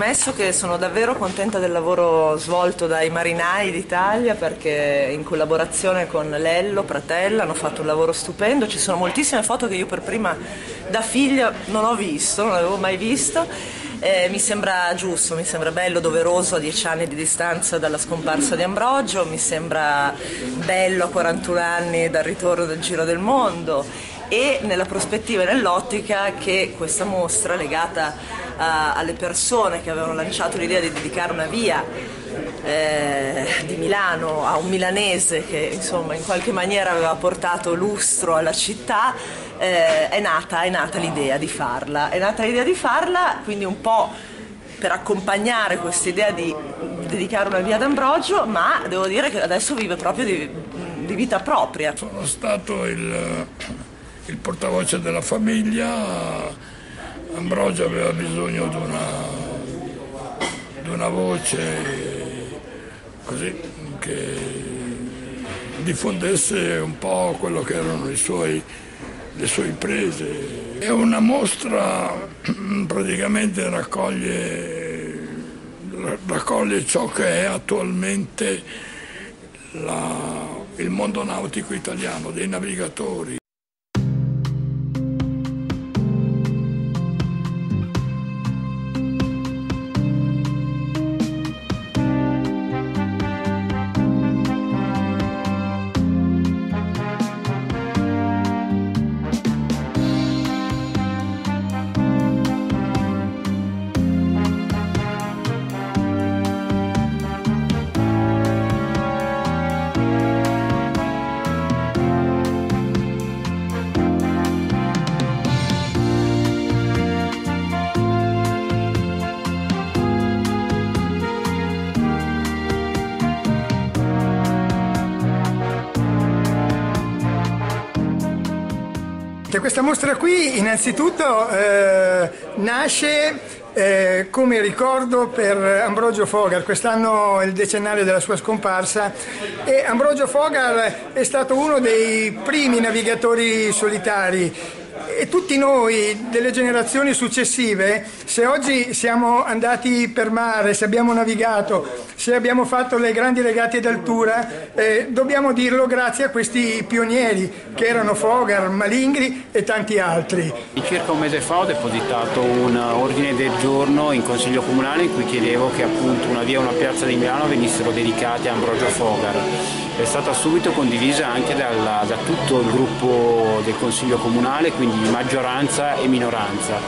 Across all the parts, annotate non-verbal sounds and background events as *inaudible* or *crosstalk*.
premesso che sono davvero contenta del lavoro svolto dai marinai d'Italia perché in collaborazione con Lello, Pratella, hanno fatto un lavoro stupendo. Ci sono moltissime foto che io per prima da figlia non ho visto, non avevo mai visto. Eh, mi sembra giusto, mi sembra bello, doveroso a dieci anni di distanza dalla scomparsa di Ambrogio, mi sembra bello a 41 anni dal ritorno del Giro del Mondo e nella prospettiva e nell'ottica che questa mostra legata alle persone che avevano lanciato l'idea di dedicare una via eh, di Milano a un milanese che insomma in qualche maniera aveva portato lustro alla città eh, è, nata, nata l'idea di farla. È nata l'idea di farla quindi un po' per accompagnare questa idea di dedicare una via ad Ambrogio ma devo dire che adesso vive proprio di, di vita propria. Sono stato il il portavoce della famiglia, Ambrogio aveva bisogno di una, di una voce così che diffondesse un po' quello che erano suoi, le sue imprese. È una mostra *clears throat* praticamente raccoglie, raccoglie ciò che è attualmente la, il mondo nautico italiano, dei navigatori. Questa mostra qui innanzitutto eh, nasce eh, come ricordo per Ambrogio Fogar, quest'anno è il decennale della sua scomparsa. E Ambrogio Fogar è stato uno dei primi navigatori solitari e tutti noi delle generazioni successive, se oggi siamo andati per mare, se abbiamo navigato, se abbiamo fatto le grandi regate d'altura, eh, dobbiamo dirlo grazie a questi pionieri che erano Fogar, Malingri e tanti altri. Circa un mese fa ho depositato un ordine del giorno in Consiglio Comunale in cui chiedevo che appunto una via e una piazza di Milano venissero dedicati a Ambrogio Fogar è stata subito condivisa anche dalla, da tutto il gruppo del Consiglio Comunale, quindi maggioranza e minoranza.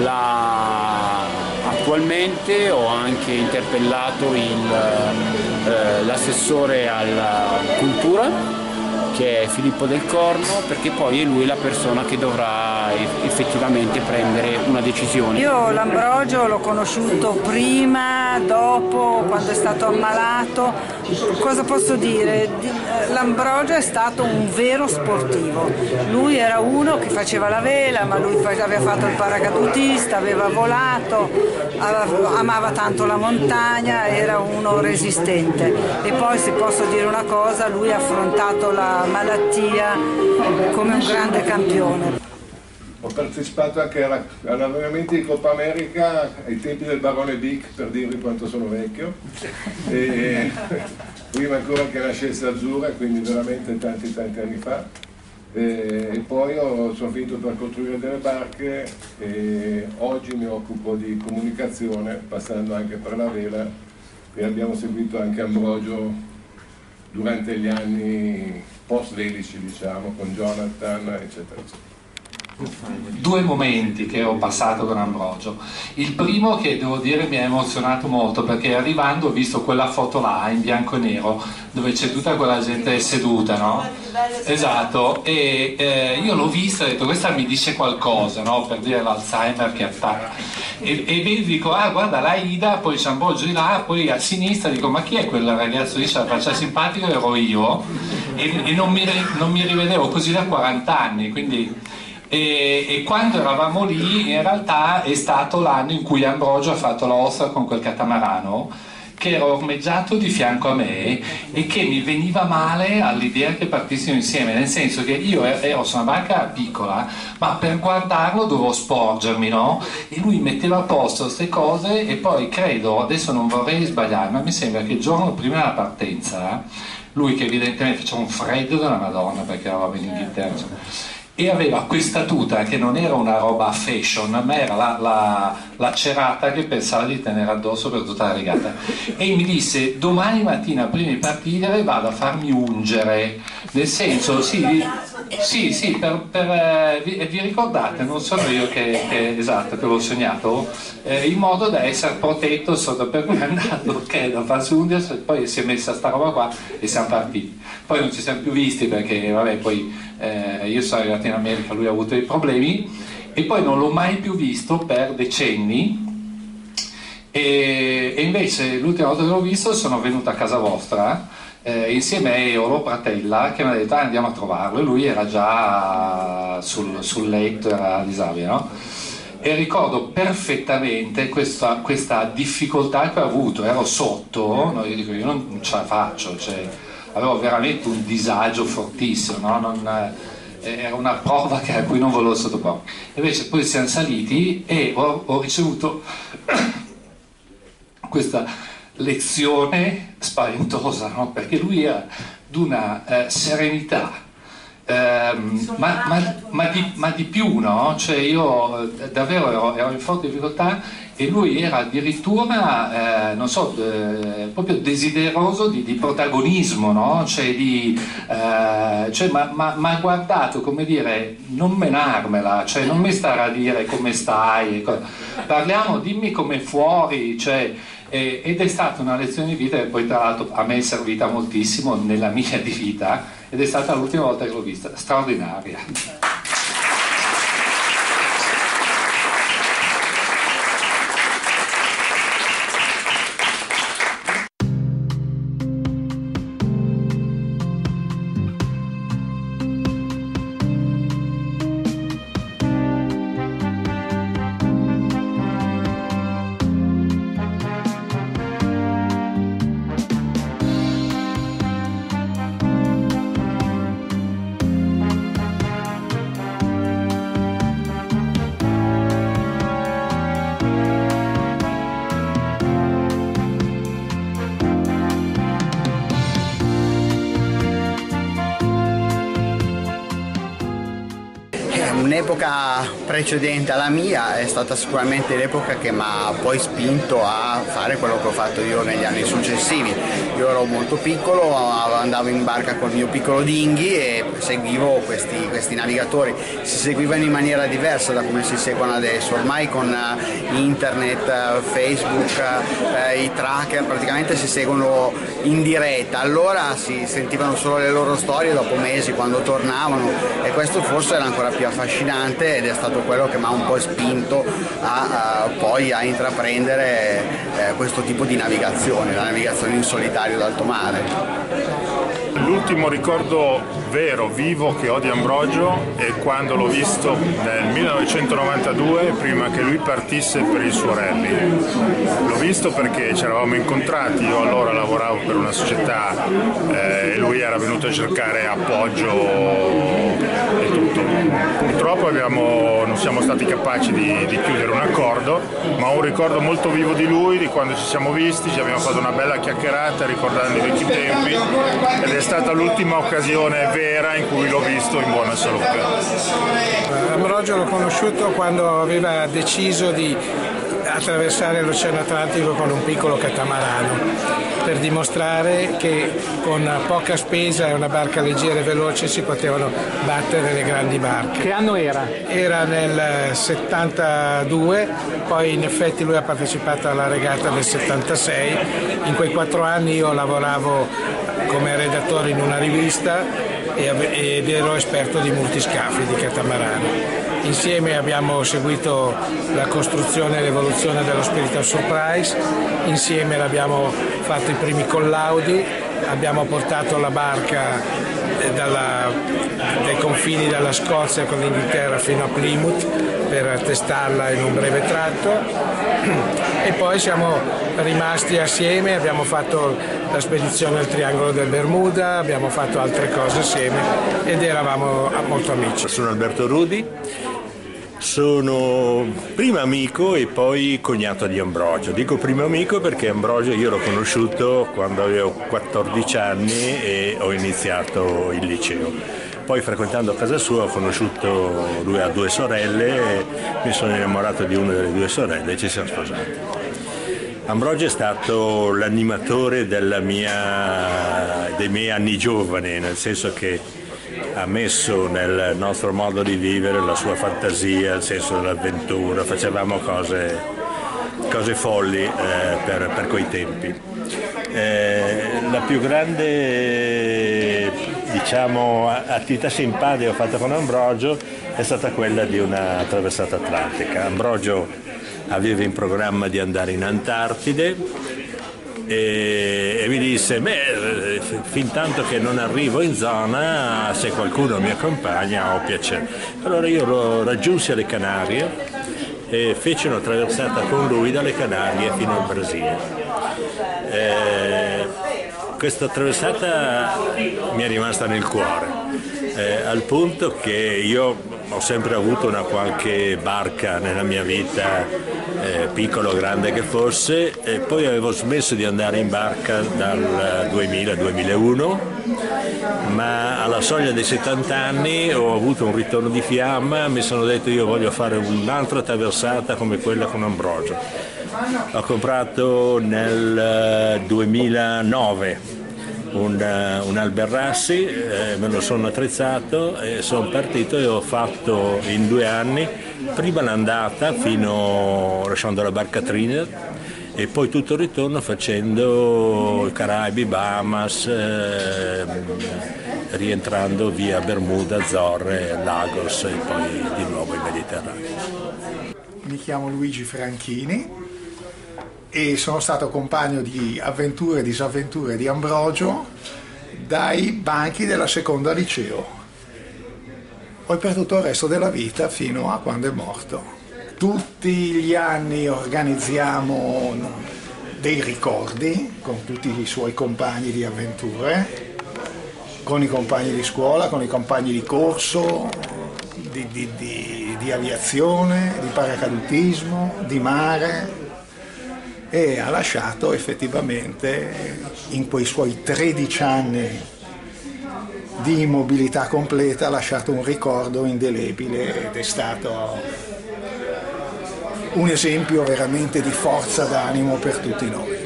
La, attualmente ho anche interpellato eh, l'assessore alla cultura che è Filippo del Corno, perché poi è lui la persona che dovrà effettivamente prendere una decisione. Io l'Ambrogio l'ho conosciuto prima, dopo, quando è stato ammalato. Cosa posso dire? L'Ambrogio è stato un vero sportivo. Lui era uno che faceva la vela, ma lui aveva fatto il paracadutista, aveva volato, amava tanto la montagna, era uno resistente. E poi se posso dire una cosa, lui ha affrontato la malattia come un grande campione. Ho partecipato anche all'allenamento di Coppa America ai tempi del Barone Dick per dirvi quanto sono vecchio. E, *laughs* prima ancora che nascesse Azzurra, quindi veramente tanti tanti anni fa. E, e poi ho, sono finito per costruire delle barche e oggi mi occupo di comunicazione, passando anche per la vela, e abbiamo seguito anche Ambrogio durante gli anni post-velici, diciamo, con Jonathan, eccetera, eccetera. Due momenti che ho passato con Ambrogio. Il primo che devo dire mi ha emozionato molto perché arrivando ho visto quella foto là in bianco e nero dove c'è tutta quella gente seduta, no? Esatto, e eh, io l'ho vista e ho detto questa mi dice qualcosa, no? Per dire l'Alzheimer che attacca. E, e dico, ah guarda la Ida, poi c'è Ambrogio di là, poi a sinistra dico ma chi è quel ragazzo lì, c'è la faccia simpatica, ero io e, e non, mi, non mi rivedevo così da 40 anni, quindi e, e, quando eravamo lì in realtà è stato l'anno in cui Ambrogio ha fatto la ossa con quel catamarano che era ormeggiato di fianco a me e che mi veniva male all'idea che partissimo insieme, nel senso che io ero su una barca piccola, ma per guardarlo dovevo sporgermi, no? E lui metteva a posto queste cose e poi credo, adesso non vorrei sbagliare, ma mi sembra che il giorno prima della partenza, lui che evidentemente faceva un freddo della Madonna perché eravamo in Inghilterra, e aveva questa tuta che non era una roba fashion, ma era la, la, la, cerata che pensava di tenere addosso per tutta la regata. E mi disse: Domani mattina, prima di partire, vado a farmi ungere. Nel senso, sì, sì, sì per, per, eh, vi, vi, ricordate, non sono io che, che esatto, che l'ho sognato, eh, in modo da essere protetto sotto per cui è andato, ok, da farsi ungere, poi si è messa sta roba qua e siamo partiti. Poi non ci siamo più visti perché, vabbè, poi eh, io sono arrivato in America, lui ha avuto dei problemi e poi non l'ho mai più visto per decenni e, e invece l'ultima volta che l'ho visto sono venuto a casa vostra eh, insieme a Eolo Pratella che mi ha detto ah, andiamo a trovarlo e lui era già sul, sul letto, era disabile no? e ricordo perfettamente questa, questa, difficoltà che ho avuto, ero sotto, no? io dico io non ce la faccio, cioè, avevo veramente un disagio fortissimo, no? non, eh, era una prova a cui non volevo sottoporre. Invece poi siamo saliti e ho, ho ricevuto *coughs* questa lezione spaventosa, no? perché lui era di una eh, serenità Ehm, ma, ma, ma, di, ma, di, più, no? Cioè io eh, davvero ero, ero, in forte difficoltà e lui era addirittura, eh, non so, eh, proprio desideroso di, di protagonismo, no? Cioè, di, eh, cioè ma, ha guardato, come dire, non menarmela, cioè non mi stare a dire come stai, parliamo, dimmi come fuori, cioè, ed è stata una lezione di vita che poi tra l'altro a me è servita moltissimo nella mia di vita ed è stata l'ultima volta che l'ho vista, straordinaria. Un'epoca precedente alla mia è stata sicuramente l'epoca che mi ha poi spinto a fare quello che ho fatto io negli anni successivi. Io ero molto piccolo, andavo in barca col mio piccolo dinghy e seguivo questi, questi navigatori. Si seguivano in maniera diversa da come si seguono adesso, ormai con eh, internet, Facebook, eh, i tracker praticamente si seguono in diretta, allora si sentivano solo le loro storie dopo mesi quando tornavano e questo forse era ancora più affascinante ed è stato quello che mi ha un po' spinto a, a poi a intraprendere eh, questo tipo di navigazione, la navigazione in solitario d'alto mare. L'ultimo ricordo vero, vivo che ho di Ambrogio è quando l'ho visto nel 1992 prima che lui partisse per il suo rally. L'ho visto perché ci eravamo incontrati, io allora lavoravo per una società eh, e lui era venuto a cercare appoggio. Purtroppo abbiamo, non siamo stati capaci di, di chiudere un accordo, ma ho un ricordo molto vivo di lui, di quando ci siamo visti, ci abbiamo fatto una bella chiacchierata ricordando i vecchi tempi ed è stata l'ultima occasione vera in cui l'ho visto in buona salute. Ambrogio l'ho conosciuto quando aveva deciso di attraversare l'Oceano Atlantico con un piccolo catamarano per dimostrare che con poca spesa e una barca leggera e veloce si potevano battere le grandi barche. Che anno era? Era nel 72, poi in effetti lui ha partecipato alla regata del 76, in quei quattro anni io lavoravo come redattore in una rivista ed ero esperto di multiscafi, di catamarani. Insieme abbiamo seguito la costruzione e l'evoluzione dello Spirit of Surprise, insieme abbiamo fatto i primi collaudi, abbiamo portato la barca dalla, dai confini dalla Scozia con l'Inghilterra fino a Plymouth per testarla in un breve tratto. E poi siamo rimasti assieme, abbiamo fatto la spedizione al Triangolo del Bermuda, abbiamo fatto altre cose assieme ed eravamo molto amici. Sono Alberto Rudi sono prima amico e poi cognato di Ambrogio. Dico primo amico perché Ambrogio io l'ho conosciuto quando avevo 14 anni e ho iniziato il liceo. Poi frequentando casa sua ho conosciuto, lui ha due sorelle, mi sono innamorato di una delle due sorelle e ci siamo sposati. Ambrogio è stato l'animatore mia, dei miei anni giovani, nel senso che ha messo nel nostro modo di vivere la sua fantasia, il senso dell'avventura, facevamo cose, cose folli eh, per, per, quei tempi. Eh, la più grande diciamo, attività simpatica che ho fatto con Ambrogio è stata quella di una traversata atlantica. Ambrogio aveva in programma di andare in Antartide e, mi disse, beh, fin tanto che non arrivo in zona, se qualcuno mi accompagna ho piacere. Allora io lo raggiunsi alle Canarie e feci una traversata con lui dalle Canarie fino al Brasile. Eh, questa traversata mi è rimasta nel cuore, eh, al punto che io ho sempre avuto una qualche barca nella mia vita, eh, piccolo o grande che fosse, e poi avevo smesso di andare in barca dal 2000-2001, ma alla soglia dei 70 anni ho avuto un ritorno di fiamma, mi sono detto io voglio fare un'altra traversata come quella con Ambrogio. Ho comprato nel 2009 eh, un, eh, un Alberrassi, eh, me lo sono attrezzato e sono partito e ho fatto in due anni prima l'andata fino lasciando la barca Trinidad e poi tutto il ritorno facendo i Caraibi, Bahamas, eh, rientrando via Bermuda, Zorre, Lagos e poi di nuovo in Mediterraneo. Mi chiamo Luigi Franchini e sono stato compagno di avventure e disavventure di Ambrogio dai banchi della seconda liceo. Poi per tutto il resto della vita fino a quando è morto. Tutti gli anni organizziamo dei ricordi con tutti i suoi compagni di avventure, con i compagni di scuola, con i compagni di corso, di, di, di, di aviazione, di paracadutismo, di mare, e ha lasciato effettivamente in quei suoi 13 anni di immobilità completa, ha lasciato un ricordo indelebile ed è stato un esempio veramente di forza d'animo per tutti noi.